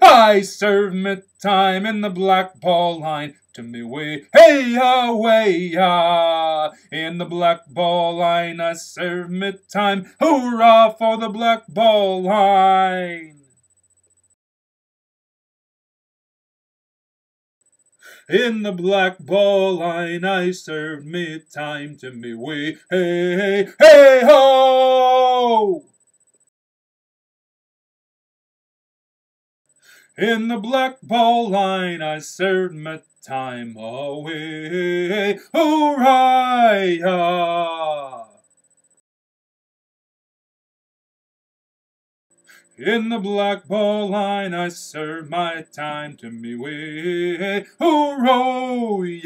I serve me time in the black ball line to me way, hey away ya. In the black ball line I serve me time, hurrah for the black ball line. In the black ball line I served me time to me way, hey, hey, hey, ho! In the black ball line I served my time away, hooray! In the black ball line I serve my time to me way, hooray!